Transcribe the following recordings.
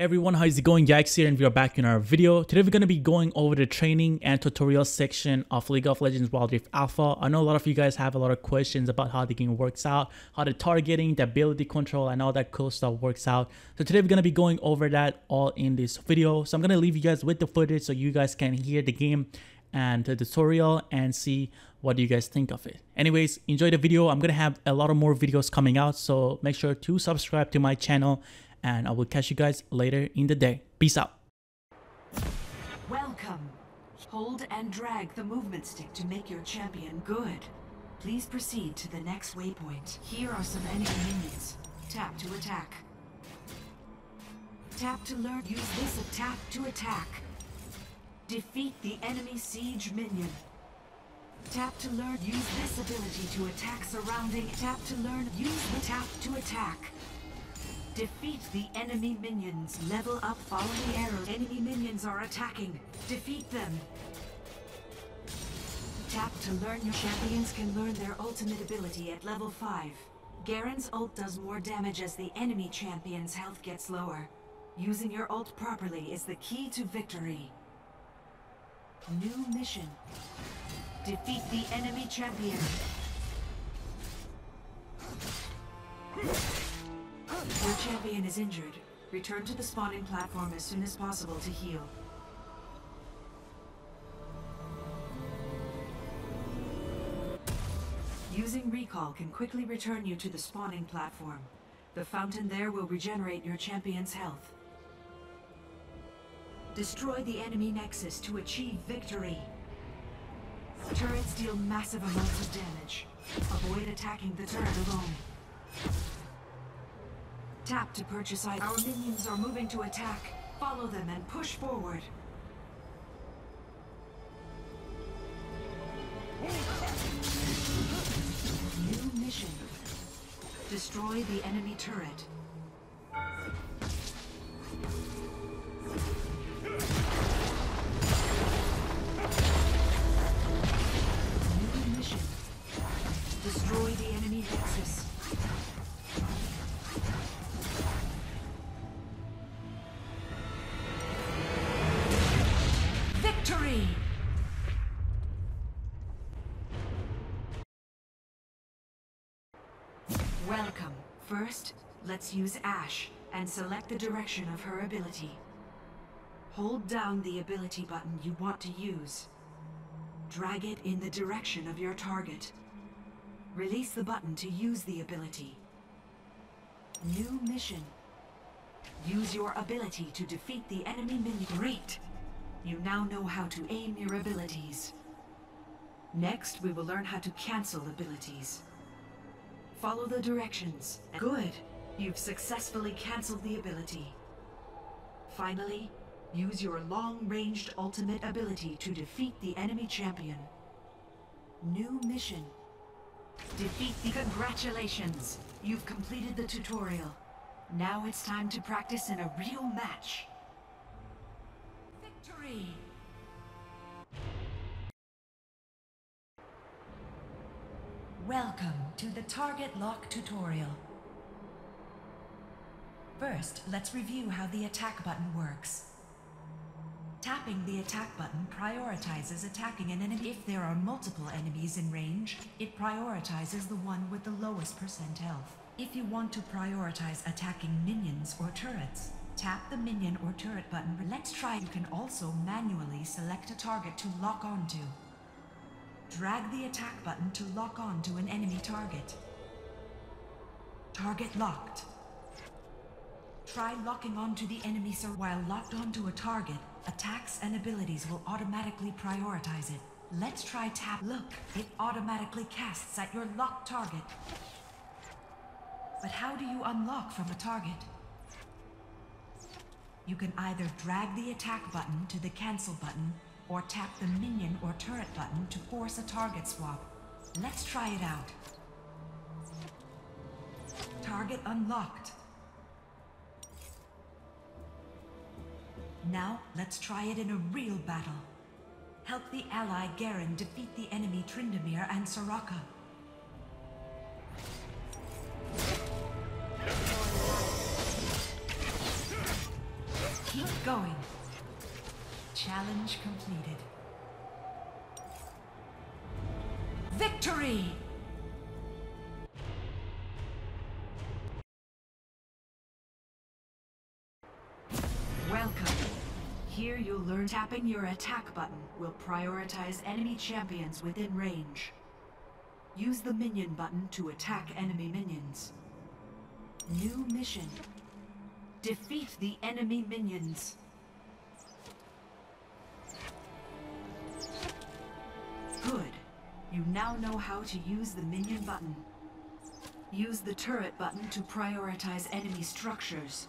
everyone, how's it going? YikeZ here and we are back in our video. Today we're going to be going over the training and tutorial section of League of Legends Wild Rift Alpha. I know a lot of you guys have a lot of questions about how the game works out, how the targeting, the ability control and all that cool stuff works out. So today we're going to be going over that all in this video. So I'm going to leave you guys with the footage so you guys can hear the game and the tutorial and see what you guys think of it. Anyways, enjoy the video. I'm going to have a lot of more videos coming out. So make sure to subscribe to my channel and I will catch you guys later in the day. Peace out. Welcome. Hold and drag the movement stick to make your champion good. Please proceed to the next waypoint. Here are some enemy minions. Tap to attack. Tap to learn. Use this attack to attack. Defeat the enemy siege minion. Tap to learn. Use this ability to attack surrounding. Tap to learn. Use the tap to attack. Defeat the enemy minions. Level up, follow the arrows. Enemy minions are attacking. Defeat them. Tap to learn your champions can learn their ultimate ability at level 5. Garen's ult does more damage as the enemy champion's health gets lower. Using your ult properly is the key to victory. New mission. Defeat the enemy champion. Your champion is injured. Return to the spawning platform as soon as possible to heal. Using recall can quickly return you to the spawning platform. The fountain there will regenerate your champion's health. Destroy the enemy nexus to achieve victory. Turrets deal massive amounts of damage. Avoid attacking the turret alone. Tap to purchase items. Our minions are moving to attack. Follow them and push forward. New mission. Destroy the enemy turret. Welcome. First, let's use Ashe and select the direction of her ability. Hold down the ability button you want to use. Drag it in the direction of your target. Release the button to use the ability. New mission. Use your ability to defeat the enemy minion. Great! You now know how to aim your abilities. Next, we will learn how to cancel abilities. Follow the directions. Good! You've successfully canceled the ability. Finally, use your long-ranged ultimate ability to defeat the enemy champion. New mission. Defeat the... Congratulations! You've completed the tutorial. Now it's time to practice in a real match. Victory! Welcome to the Target Lock tutorial. First, let's review how the attack button works. Tapping the attack button prioritizes attacking an enemy. If there are multiple enemies in range, it prioritizes the one with the lowest percent health. If you want to prioritize attacking minions or turrets, tap the minion or turret button. Let's try. You can also manually select a target to lock onto. Drag the attack button to lock on to an enemy target. Target locked. Try locking onto the enemy so while locked onto a target, attacks and abilities will automatically prioritize it. Let's try tap. Look, it automatically casts at your locked target. But how do you unlock from a target? You can either drag the attack button to the cancel button or tap the minion or turret button to force a target swap. Let's try it out. Target unlocked. Now, let's try it in a real battle. Help the ally Garen defeat the enemy Tryndamere and Soraka. Keep going. Challenge completed. Victory! Welcome. Here you'll learn tapping your attack button will prioritize enemy champions within range. Use the minion button to attack enemy minions. New mission. Defeat the enemy minions. Good. You now know how to use the minion button. Use the turret button to prioritize enemy structures.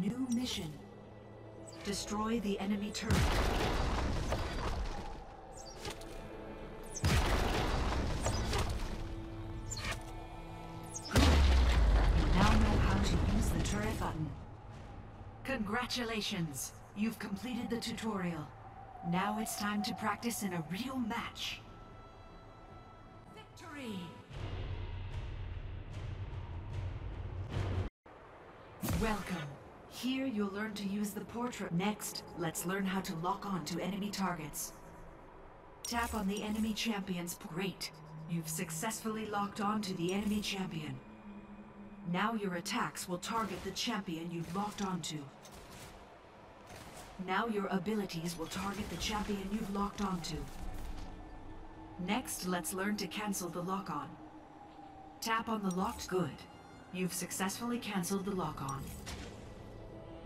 New mission. Destroy the enemy turret. Good. You now know how to use the turret button. Congratulations! You've completed the tutorial. Now it's time to practice in a real match. Victory! Welcome. Here you'll learn to use the portrait. Next, let's learn how to lock on to enemy targets. Tap on the enemy champion's great. You've successfully locked on to the enemy champion. Now your attacks will target the champion you've locked onto. Now your abilities will target the champion you've locked onto. Next, let's learn to cancel the lock-on. Tap on the locked good. You've successfully cancelled the lock-on.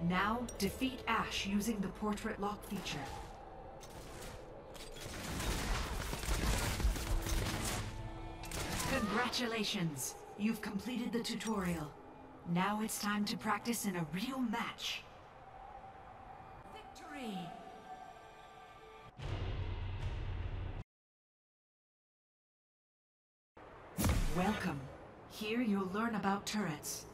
Now, defeat Ashe using the portrait lock feature. Congratulations! You've completed the tutorial. Now it's time to practice in a real match. Welcome. Here you'll learn about turrets.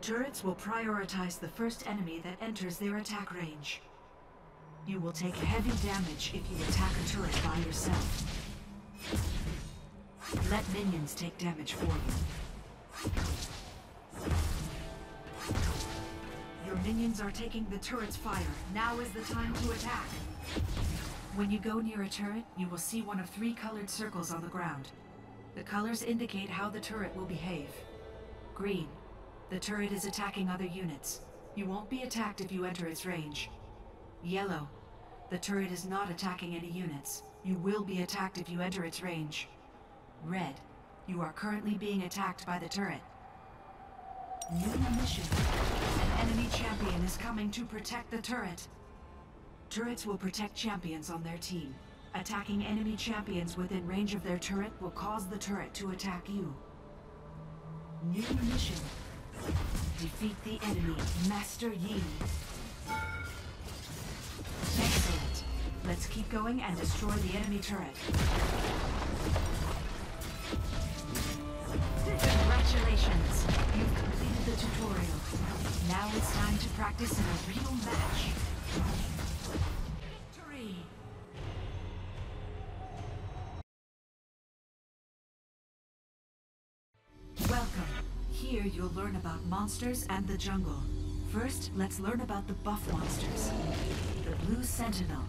Turrets will prioritize the first enemy that enters their attack range. You will take heavy damage if you attack a turret by yourself. Let minions take damage for you. Minions are taking the turret's fire. Now is the time to attack. When you go near a turret, you will see one of three colored circles on the ground. The colors indicate how the turret will behave. Green. The turret is attacking other units. You won't be attacked if you enter its range. Yellow. The turret is not attacking any units. You will be attacked if you enter its range. Red. You are currently being attacked by the turret. New mission. An enemy champion is coming to protect the turret. Turrets will protect champions on their team. Attacking enemy champions within range of their turret will cause the turret to attack you. New mission. Defeat the enemy, Master Yi. Excellent. Let's keep going and destroy the enemy turret. To practice in a real match. Welcome. Here you'll learn about monsters and the jungle. First, let's learn about the buff monsters. The Blue Sentinel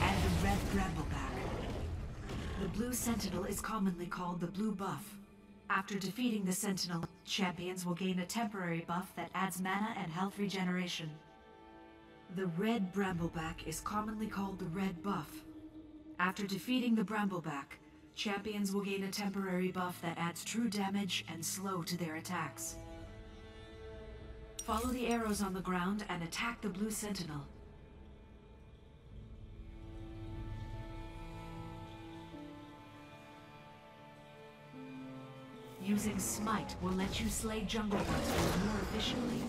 and the Red Brambleback. The Blue Sentinel is commonly called the Blue Buff. After defeating the Sentinel, champions will gain a temporary buff that adds mana and health regeneration. The Red Brambleback is commonly called the Red Buff. After defeating the Brambleback, champions will gain a temporary buff that adds true damage and slow to their attacks. Follow the arrows on the ground and attack the Blue Sentinel. Using Smite will let you slay jungle monsters more efficiently.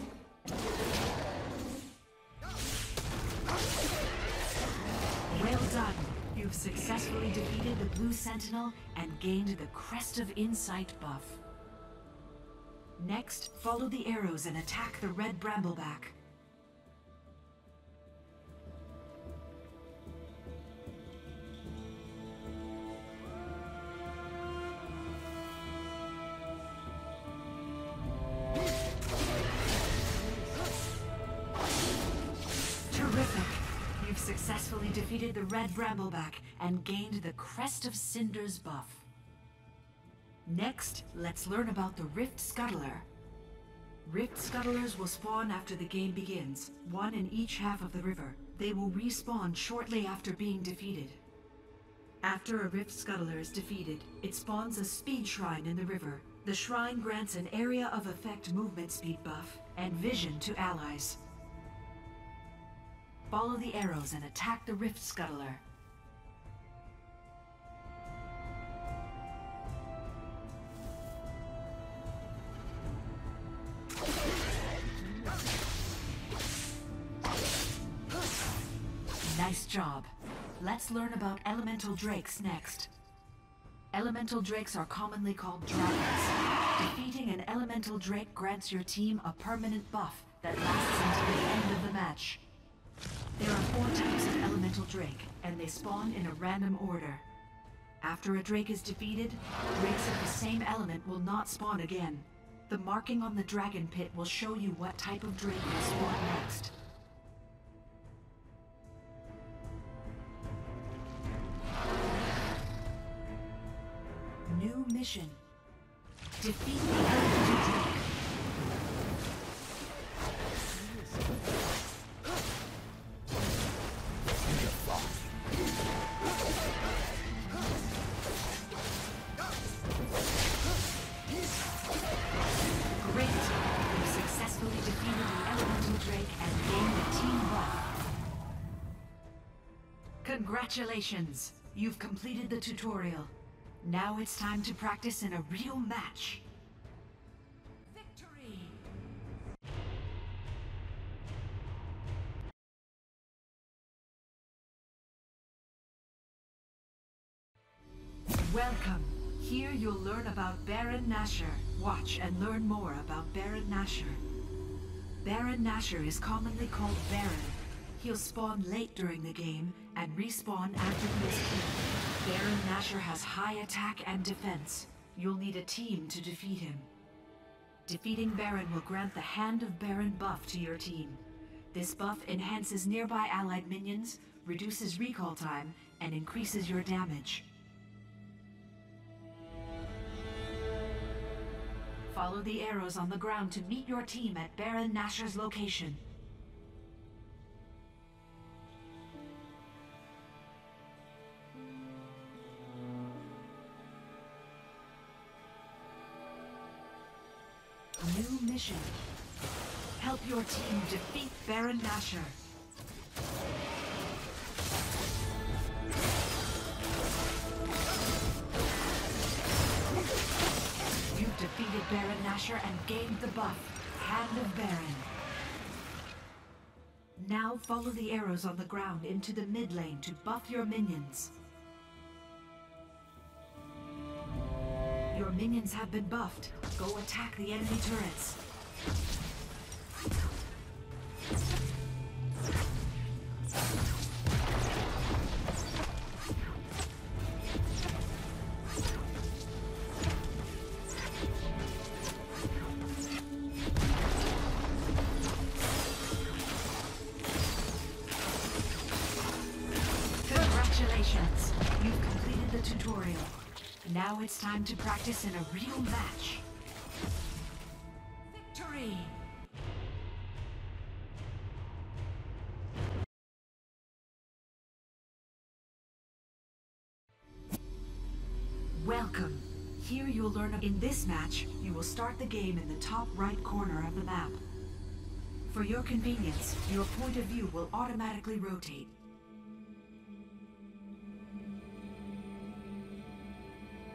Well done! You've successfully defeated the Blue Sentinel and gained the Crest of Insight buff. Next, follow the arrows and attack the Red Brambleback. Successfully defeated the Red Brambleback and gained the Crest of Cinders buff. Next, let's learn about the Rift Scuttler. Rift Scuttlers will spawn after the game begins, one in each half of the river. They will respawn shortly after being defeated. After a Rift Scuttler is defeated, it spawns a Speed Shrine in the river. The shrine grants an area of effect movement speed buff and vision to allies. Follow the arrows and attack the Rift Scuttler. Nice job. Let's learn about elemental drakes next. Elemental drakes are commonly called dragons. Defeating an elemental drake grants your team a permanent buff that lasts until the end of the match. There are four types of elemental drake, and they spawn in a random order. After a drake is defeated, drakes of the same element will not spawn again. The marking on the dragon pit will show you what type of drake will spawn next. New mission. Defeat the elemental drake. Congratulations! You've completed the tutorial. Now it's time to practice in a real match. Victory! Welcome. Here you'll learn about Baron Nashor. Watch and learn more about Baron Nashor. Baron Nashor is commonly called Baron. He'll spawn late during the game and respawn after he is killed. Baron Nashor has high attack and defense. You'll need a team to defeat him. Defeating Baron will grant the Hand of Baron buff to your team. This buff enhances nearby allied minions, reduces recall time, and increases your damage. Follow the arrows on the ground to meet your team at Baron Nashor's location. Mission. Help your team defeat Baron Nashor. You've defeated Baron Nashor and gained the buff, Hand of Baron. Now follow the arrows on the ground into the mid lane to buff your minions. Your minions have been buffed. Go attack the enemy turrets. Congratulations! You've completed the tutorial. Now it's time to practice in a real match. In this match, you will start the game in the top right corner of the map. For your convenience, your point of view will automatically rotate.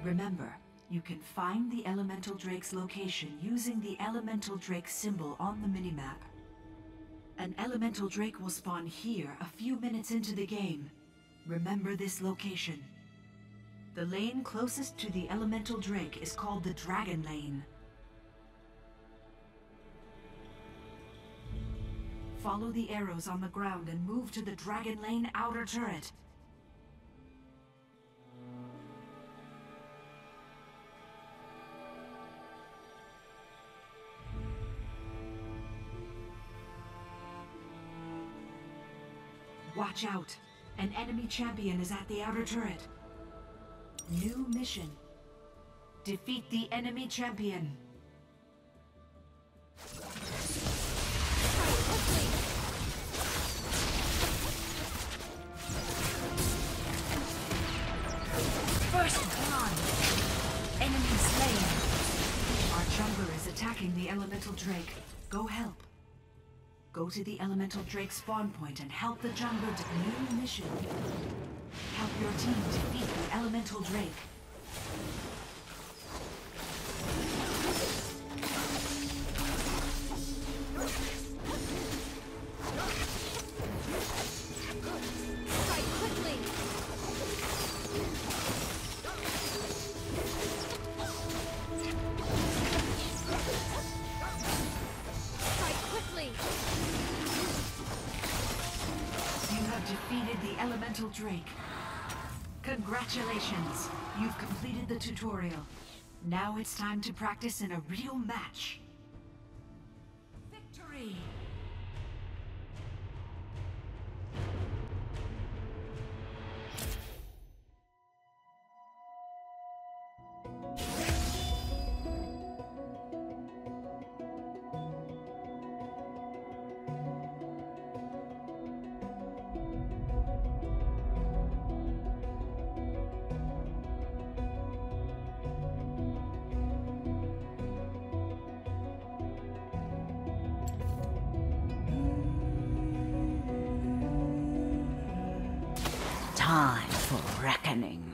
Remember, you can find the Elemental Drake's location using the Elemental Drake symbol on the minimap. An Elemental Drake will spawn here a few minutes into the game. Remember this location. The lane closest to the Elemental Drake is called the Dragon Lane. Follow the arrows on the ground and move to the Dragon Lane outer turret. Watch out. An enemy champion is at the outer turret. New mission. Defeat the enemy champion. First blood. Enemy slain. Our jungler is attacking the elemental drake. Go help. Go to the elemental drake spawn point and help the jungler to new mission. Help your team defeat the elemental drake. Drake. Congratulations! You've completed the tutorial. Now it's time to practice in a real match. Reckoning.